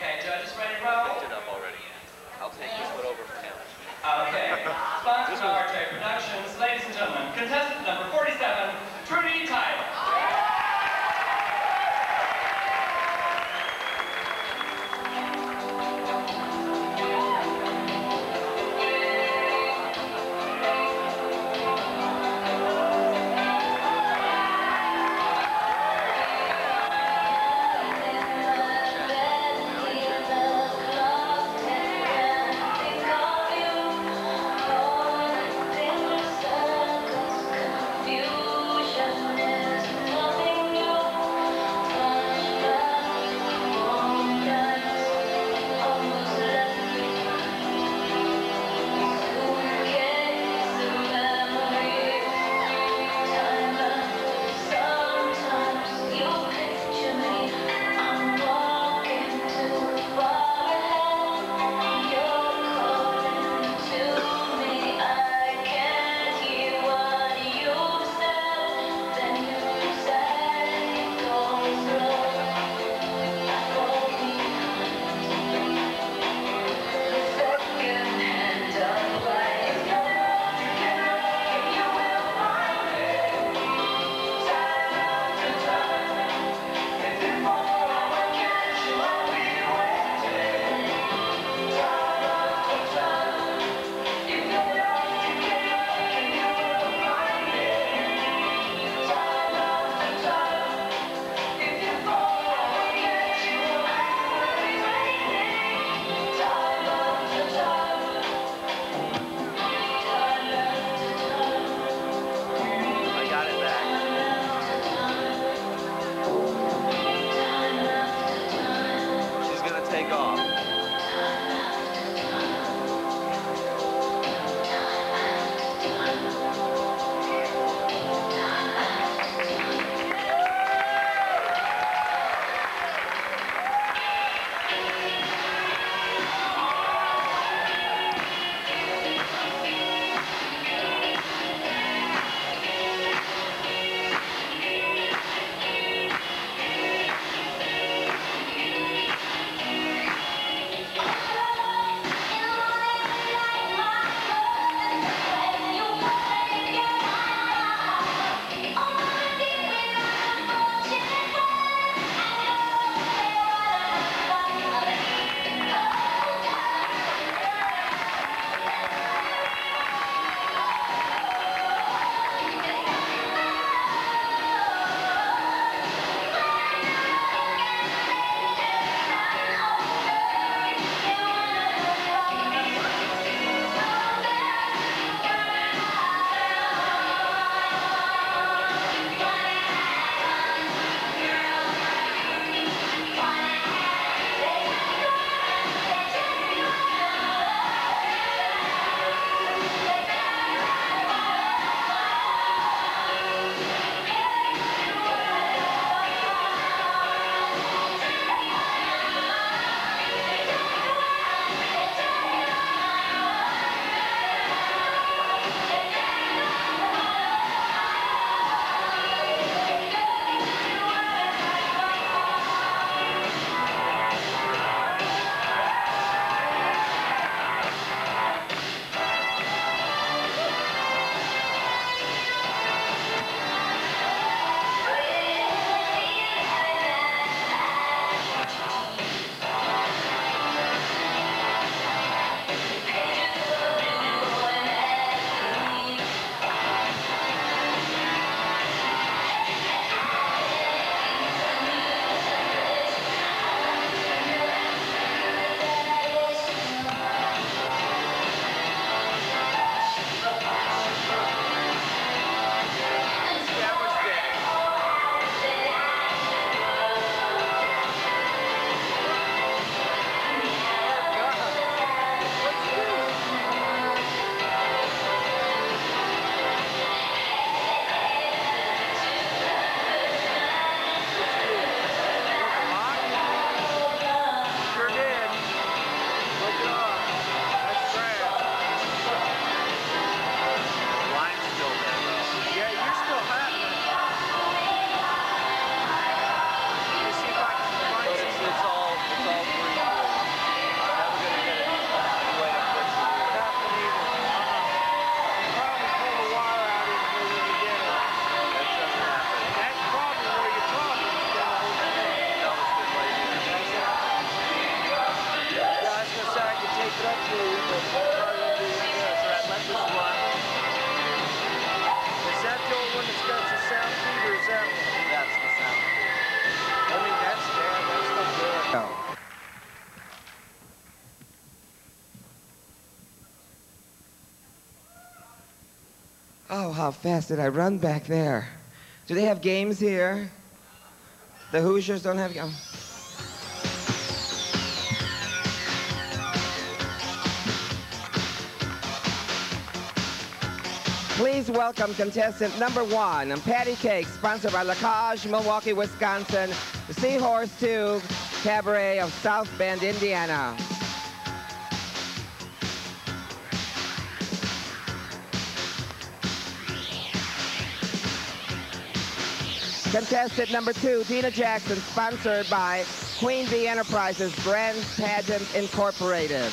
Okay, judges ready how fast did I run back there? Do they have games here? The Hoosiers don't have games. Please welcome contestant number one, Patty Cake, sponsored by Lacage, Milwaukee, Wisconsin, the Seahorse 2 Cabaret of South Bend, Indiana. Contestant number two, Dina Jackson, sponsored by Queen Bee Enterprises Grand Pageant Incorporated.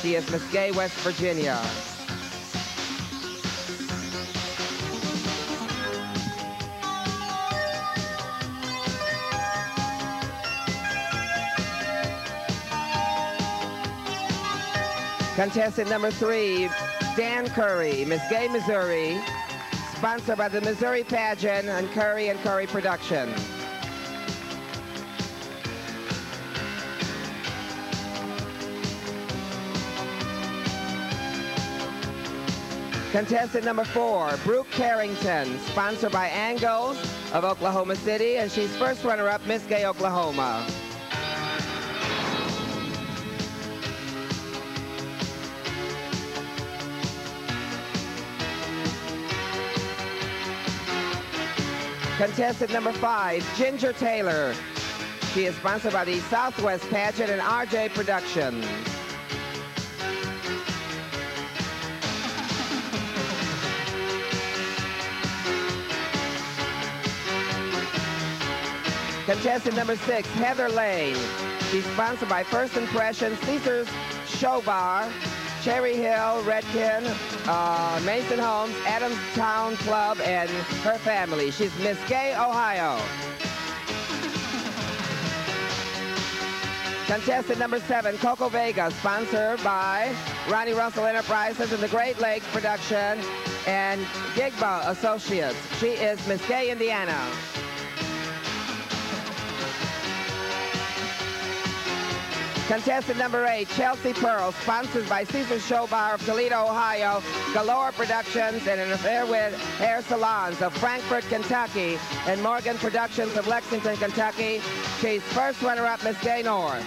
She is Miss Gay, West Virginia. Contestant number three, Dan Curry, Miss Gay, Missouri, sponsored by the Missouri Pageant and Curry and Curry Production. Contestant number four, Brooke Carrington, sponsored by Angles of Oklahoma City, and she's first runner-up Miss Gay, Oklahoma. Contestant number five, Ginger Taylor. She is sponsored by the Southwest Pageant and RJ Productions. Contestant number six, Heather Lane. She's sponsored by First Impressions, Caesar's Show Bar, Cherry Hill, Redken, uh, Mason Homes, Adams Town Club, and her family. She's Miss Gay, Ohio. Contestant number seven, Coco Vega, sponsored by Ronnie Russell Enterprises and the Great Lakes Production and Gigba Associates. She is Miss Gay, Indiana. Contestant number eight, Chelsea Pearl, sponsored by Caesar Show Bar of Toledo, Ohio, Galore Productions, and an affair with Hair Salons of Frankfort, Kentucky, and Morgan Productions of Lexington, Kentucky. She's first runner-up, Miss Gay North.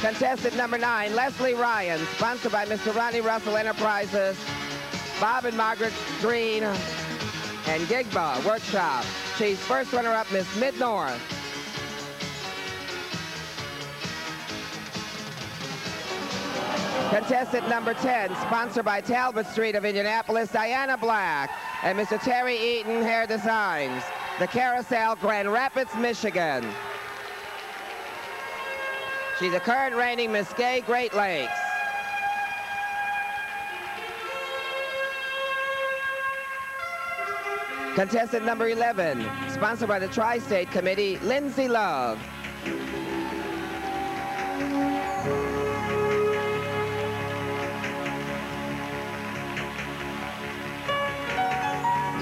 Contestant number nine, Leslie Ryan, sponsored by Mr. Ronnie Russell Enterprises, Bob and Margaret Green, and Gigba Workshop. She's first runner-up, Miss Mid-North. Contestant number 10, sponsored by Talbot Street of Indianapolis, Diana Black and Mr. Terry Eaton Hair Designs, the Carousel, Grand Rapids, Michigan. She's a current reigning Miss Gay Great Lakes. Contestant number 11, sponsored by the Tri-State Committee, Lindsay Love.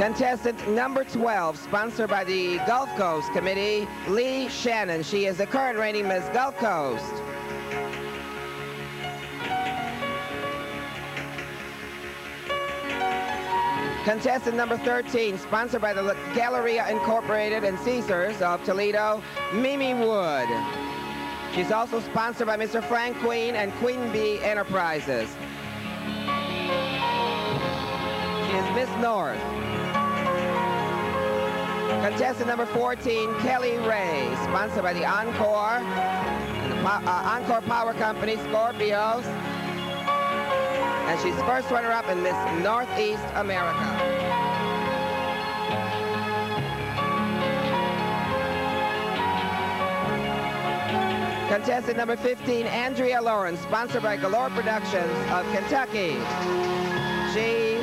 Contestant number 12, sponsored by the Gulf Coast Committee, Lee Shannon. She is the current reigning Miss Gulf Coast. Contestant number 13, sponsored by the Galleria Incorporated and Caesars of Toledo, Mimi Wood. She's also sponsored by Mr. Frank Queen and Queen Bee Enterprises. She is Miss North. Contestant number 14, Kelly Ray, sponsored by the Encore, uh, Encore Power Company, Scorpios. And she's first runner-up in Miss Northeast America. Contestant number 15, Andrea Lawrence, sponsored by Galore Productions of Kentucky. She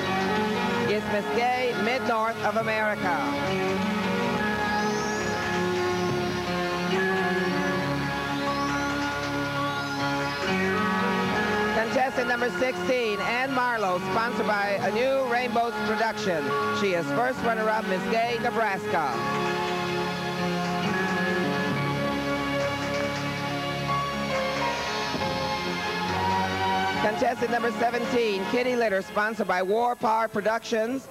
is Miss Gay, Mid-North of America. Contestant number 16, Ann Marlowe, sponsored by a new Rainbows production. She is first runner-up, Miss Gay, Nebraska. Contestant number 17, Kitty Litter, sponsored by War Power Productions.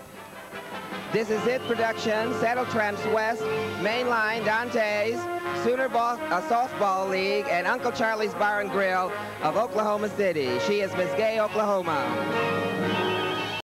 This is It Production, Saddle Tramps West, Mainline, Dante's, Sooner Ball, uh, Softball League, and Uncle Charlie's Bar and Grill of Oklahoma City. She is Miss Gay, Oklahoma.